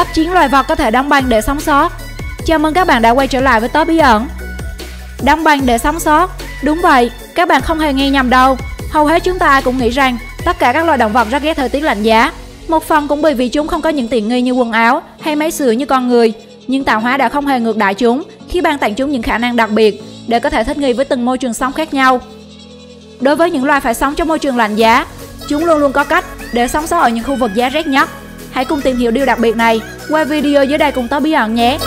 Top 9 loài vật có thể đóng băng để sống sót. Chào mừng các bạn đã quay trở lại với Top Bí ẩn. Đóng băng để sống sót. Đúng vậy, các bạn không hề nghe nhầm đâu. Hầu hết chúng ta ai cũng nghĩ rằng tất cả các loài động vật rất ghét thời tiết lạnh giá. Một phần cũng bởi vì chúng không có những tiện nghi như quần áo hay máy sưởi như con người Nhưng tạo hóa đã không hề ngược đại chúng khi ban tặng chúng những khả năng đặc biệt để có thể thích nghi với từng môi trường sống khác nhau. Đối với những loài phải sống trong môi trường lạnh giá, chúng luôn luôn có cách để sống sót ở những khu vực giá rét nhất. Hãy cùng tìm hiểu điều đặc biệt này qua video dưới đây cùng tớ bí ẩn nhé.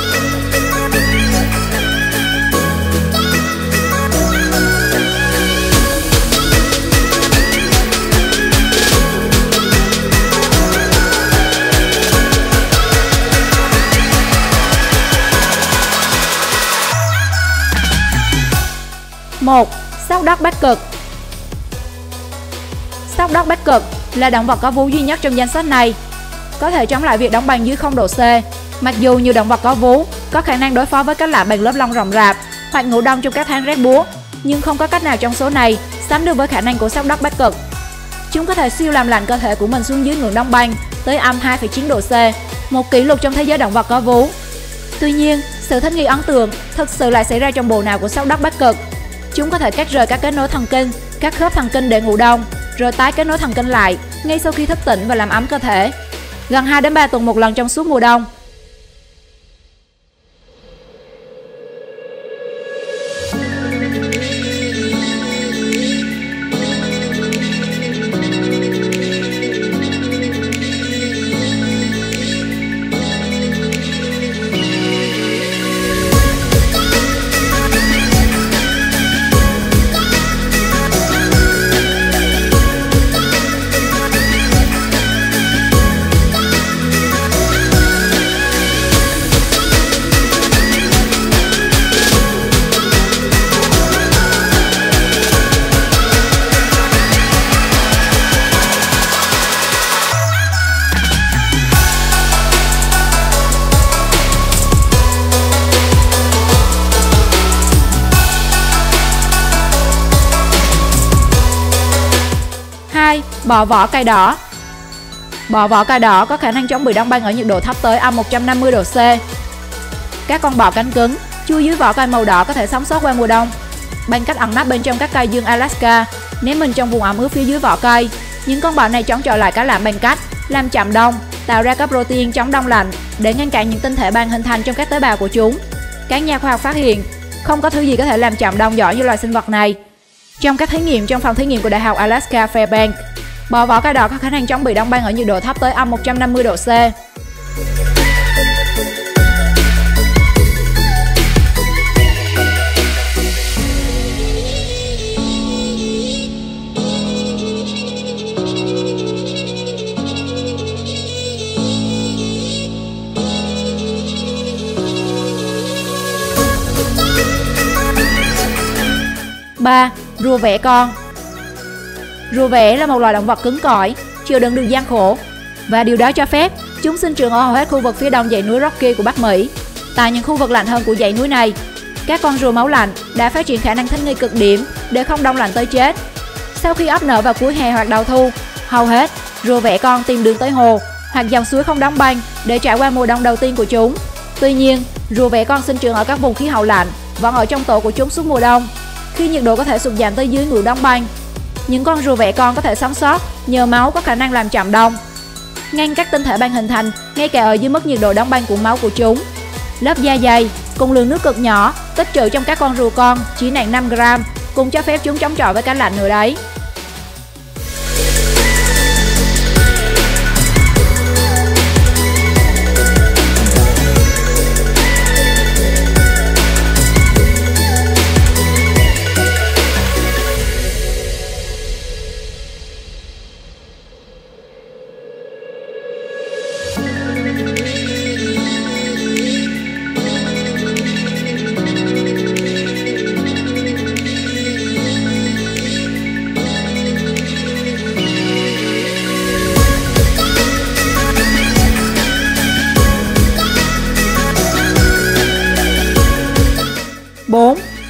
một, Sóc đất Bắc cực Sóc đất Bắc cực là động vật có vú duy nhất trong danh sách này. Có thể chống lại việc đóng băng dưới 0 độ C. Mặc dù nhiều động vật có vú có khả năng đối phó với các lạ bằng lớp lông rộng rạp hoặc ngủ đông trong các tháng rét búa, nhưng không có cách nào trong số này sánh được với khả năng của sóc đất bắc cực. Chúng có thể siêu làm lạnh cơ thể của mình xuống dưới ngưỡng đông băng tới âm 2,9 độ C, một kỷ lục trong thế giới động vật có vú. Tuy nhiên, sự thích nghi ấn tượng thực sự lại xảy ra trong bộ nào của sóc đất bắc cực. Chúng có thể cắt rời các kết nối thần kinh, các khớp thần kinh để ngủ đông, rồi tái kết nối thần kinh lại ngay sau khi thức tỉnh và làm ấm cơ thể. Gần 2 đến 3 tuần một lần trong suốt mùa đông. Bò vỏ cây đỏ bò vỏ cây đỏ có khả năng chống bị đông băng ở nhiệt độ thấp tới âm 150 độ C. Các con bọ cánh cứng, chui dưới vỏ cây màu đỏ có thể sống sót qua mùa đông. Bằng cách ẩn nấp bên trong các cây dương Alaska, ném mình trong vùng ẩm ướt phía dưới vỏ cây. Những con bọ này chống chọi lại cá lạnh bằng cách làm chậm đông, tạo ra các protein chống đông lạnh để ngăn cản những tinh thể băng hình thành trong các tế bào của chúng. Các nhà khoa học phát hiện không có thứ gì có thể làm chậm đông giỏi như loài sinh vật này. Trong các thí nghiệm trong phòng thí nghiệm của Đại học Alaska Fairbanks, Bò vỏ cải đỏ có khả năng chống bị đóng băng ở nhiệt độ thấp tới âm 150 độ C. ba, rùa vẽ con Rùa vẽ là một loài động vật cứng cỏi, chịu đựng được gian khổ và điều đó cho phép chúng sinh trưởng ở hầu hết khu vực phía đông dãy núi Rocky của Bắc Mỹ. Tại những khu vực lạnh hơn của dãy núi này, các con rùa máu lạnh đã phát triển khả năng thích nghi cực điểm để không đông lạnh tới chết. Sau khi ấp nở vào cuối hè hoặc đầu thu, hầu hết rùa vẽ con tìm đường tới hồ hoặc dòng suối không đóng băng để trải qua mùa đông đầu tiên của chúng. Tuy nhiên, rùa vẽ con sinh trưởng ở các vùng khí hậu lạnh vẫn ở trong tổ của chúng suốt mùa đông. Khi nhiệt độ có thể sụt giảm tới dưới ngưỡng đóng băng, những con rùa vẽ con có thể sống sót nhờ máu có khả năng làm chậm đông. Ngăn các tinh thể băng hình thành, ngay cả ở dưới mức nhiệt độ đóng băng của máu của chúng. Lớp da dày cùng lượng nước cực nhỏ, tích trữ trong các con rùa con chỉ nặng 5 gram, cũng cho phép chúng chống chọi với cái lạnh nữa đấy.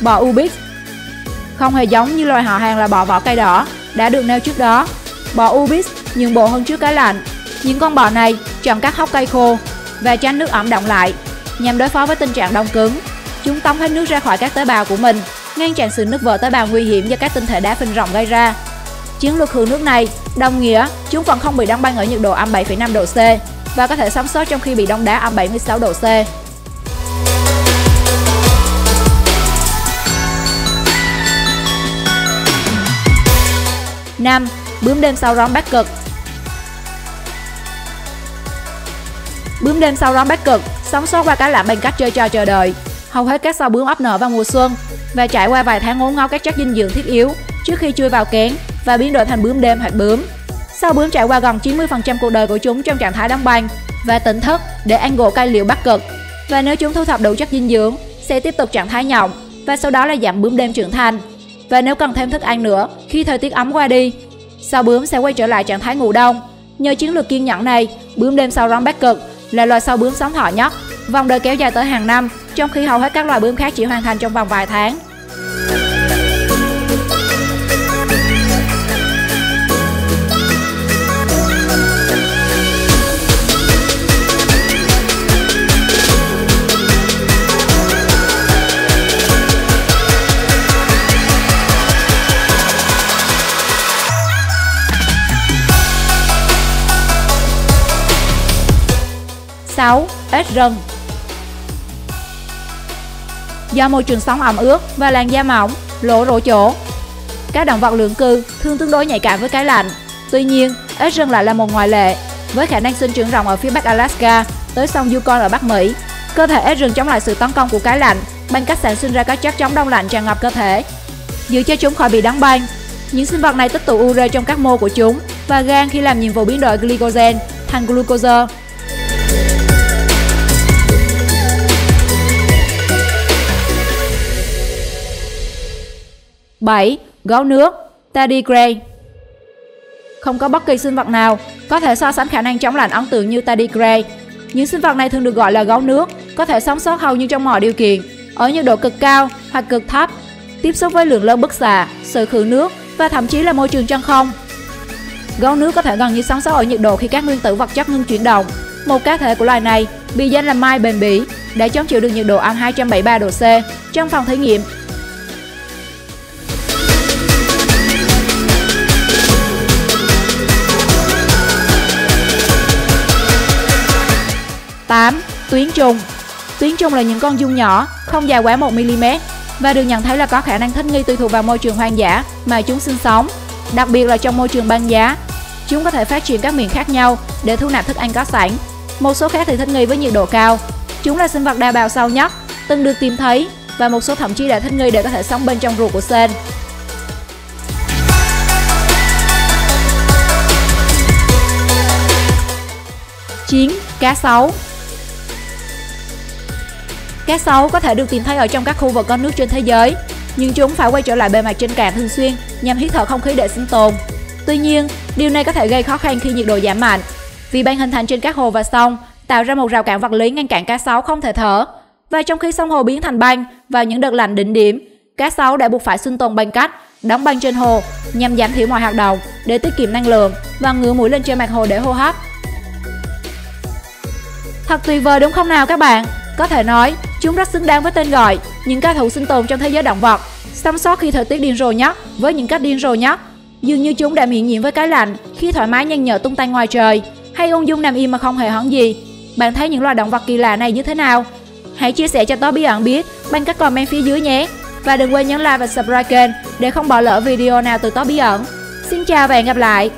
Bò Ubix Không hề giống như loài họ hàng là bò vỏ cây đỏ đã được nêu trước đó. Bò Ubix nhường bộ hơn trước cái lạnh. Những con bò này chọn các hốc cây khô. và tránh nước ẩm động lại. Nhằm đối phó với tình trạng đông cứng, chúng tống hết nước ra khỏi các tế bào của mình, ngăn chặn sự nứt vỡ tế bào nguy hiểm do các tinh thể đá phình rộng gây ra. Chiến lược khử nước này đồng nghĩa chúng vẫn không bị đóng băng ở nhiệt độ âm 7,5 độ C và có thể sống sót trong khi bị đông đá âm 76 độ C. 5. Bướm đêm sau rón bắc cực Bướm đêm sau rón bắc cực sống sót qua cái lạnh bằng cách chơi trò chờ đợi. Hầu hết các sao bướm ấp nở vào mùa xuân và trải qua vài tháng ngốn ngáo các chất dinh dưỡng thiết yếu trước khi chui vào kén và biến đổi thành bướm đêm hoặc bướm. Sao bướm trải qua gần 90% cuộc đời của chúng trong trạng thái đóng băng và tỉnh thức để ăn gỗ cây liệu bắc cực. Và nếu chúng thu thập đủ chất dinh dưỡng, sẽ tiếp tục trạng thái nhộng và sau đó là giảm bướm đêm trưởng thành và nếu cần thêm thức ăn nữa khi thời tiết ấm qua đi, sao bướm sẽ quay trở lại trạng thái ngủ đông. Nhờ chiến lược kiên nhẫn này, bướm đêm sao rắn bắc cực là loài sao bướm sống thọ nhất, vòng đời kéo dài tới hàng năm, trong khi hầu hết các loài bướm khác chỉ hoàn thành trong vòng vài tháng. 6. Ếch rừng Do môi trường sống ẩm ướt và làn da mỏng, lỗ rỗ chỗ, các động vật lưỡng cư thường tương đối nhạy cảm với cái lạnh. Tuy nhiên, ếch rừng lại là một ngoại lệ, với khả năng sinh trưởng rộng ở phía bắc Alaska tới sông Yukon ở Bắc Mỹ. Cơ thể ếch rừng chống lại sự tấn công của cái lạnh bằng cách sản sinh ra các chất chống đông lạnh tràn ngập cơ thể, giữ cho chúng khỏi bị đóng băng. Những sinh vật này tích tụ ure trong các mô của chúng và gan khi làm nhiệm vụ biến đổi glycogen thành glucose 7. Gấu nước Tardigrade Không có bất kỳ sinh vật nào có thể so sánh khả năng chống lạnh ấn tượng như tardigrade. Những sinh vật này thường được gọi là gấu nước, có thể sống sót hầu như trong mọi điều kiện, ở nhiệt độ cực cao hoặc cực thấp, tiếp xúc với lượng lớn bức xạ, sự khử nước và thậm chí là môi trường chân không. Gấu nước có thể gần như sống sót ở nhiệt độ khi các nguyên tử vật chất ngưng chuyển động. Một cá thể của loài này bị danh là mai bền bỉ đã chống chịu được nhiệt độ âm 273 độ C trong phòng thí nghiệm Tuyến trùng Tuyến trùng là những con dung nhỏ, không dài quá 1mm và được nhận thấy là có khả năng thích nghi tùy thuộc vào môi trường hoang dã mà chúng sinh sống, đặc biệt là trong môi trường băng giá. Chúng có thể phát triển các miệng khác nhau để thu nạp thức ăn có sẵn. Một số khác thì thích nghi với nhiệt độ cao. Chúng là sinh vật đa bào sâu nhất, từng được tìm thấy và một số thậm chí đã thích nghi để có thể sống bên trong ruột của sên. Chiến cá sấu Cá sấu có thể được tìm thấy ở trong các khu vực có nước trên thế giới, nhưng chúng phải quay trở lại bề mặt trên cạn thường xuyên nhằm hít thở không khí để sinh tồn. Tuy nhiên, điều này có thể gây khó khăn khi nhiệt độ giảm mạnh, vì băng hình thành trên các hồ và sông tạo ra một rào cản vật lý ngăn cản cá sấu không thể thở. Và trong khi sông hồ biến thành băng vào những đợt lạnh đỉnh điểm, cá sấu đã buộc phải sinh tồn bằng cách đóng băng trên hồ nhằm giảm thiểu mọi hoạt động để tiết kiệm năng lượng và ngửa mũi lên trên mặt hồ để hô hấp. Thật tuyệt vời đúng không nào các bạn? Có thể nói, chúng rất xứng đáng với tên gọi, những ca thủ sinh tồn trong thế giới động vật, sống sót khi thời tiết điên rồ nhất với những cách điên rồ nhất. Dường như chúng đã miễn nhiễm với cái lạnh khi thoải mái nhanh nhở tung tăng ngoài trời, hay ung dung nằm im mà không hề hấn gì. Bạn thấy những loài động vật kỳ lạ này như thế nào? Hãy chia sẻ cho Tó Bí ẩn biết bằng cách comment phía dưới nhé. Và đừng quên nhấn like và subscribe kênh để không bỏ lỡ video nào từ Tó Bí ẩn. Xin chào và hẹn gặp lại!